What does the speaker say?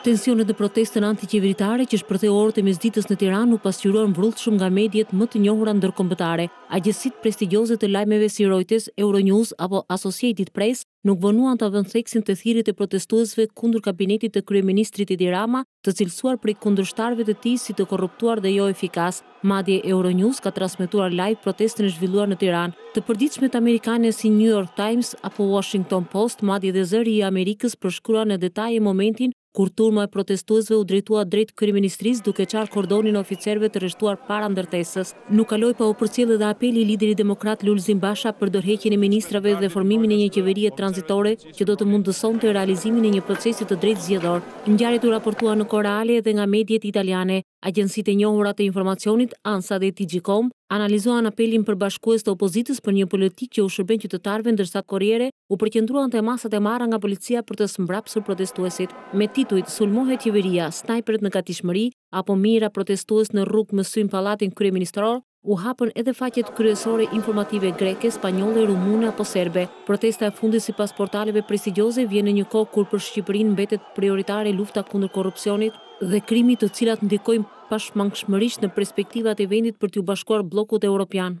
Tensionet në protestën antiqeveritare që shpërtheu orët e mesditës në Tiranë u pasqyruan vrullshëm nga mediet më të njohura ndërkombëtare. Agjencitë prestigjioze të lajmeve si Reuters, Euronews apo Associated Press nuk vonuan ta vënë theksin te thirrjet e protestuesve kundër kabinetit të kryeministrit Edi Rama të cilësuar prej kundërshtarëve të tij si të korruptuar dhe joefikas. Madje Euronews ka transmetuar live protestën e zhvilluar në Tiranë, të përditshmet amerikane si New York Times apo Washington Post madje dhe Zëri i Amerikës përshkruan në detaje momentin kur turma e protestuesve u drejtua drejt Kryeministrisë duke çarë kordonin e oficerëve të rreshtuar para ndërtesës. Nuk kaloi pa u përcjellë edhe apeli i liderit demokrat Lulzim Basha për dorëheqjen e ministrave dhe formimin e një qeverie tranzitore që do të mundësonte realizimin e një procesi të drejtë zgjedhor. Ngjarjet u raportuan në kohë reale edhe nga mediet italiane. Agjencitë e njohura të informacionit, ANSA dhe TGCOM, analizoan apelin për bashkues të opozitës për një politikë që u shërben qytetarëve ndërsa Corriere u përqendruan te masat e marra nga policia për të zmbrapsur protestuesit me titujt Sulmohet qeveria, Snajperët në gatishmëri apo Mijëra protestues në rrugë mësyjnë pallatin kryeministror. U hapën edhe faqet kryesore informative greke, spanjolle, rumune apo serbe. Protesta e fundit sipas portaleve prestigjioze vjen në një kohë kur për Shqipërinë mbetet prioritare lufta kundër korrupsionit dhe krimit të cilat ndikojnë pashmangshmërisht në perspektivat e vendit për t'iu bashkuar bllokut europian.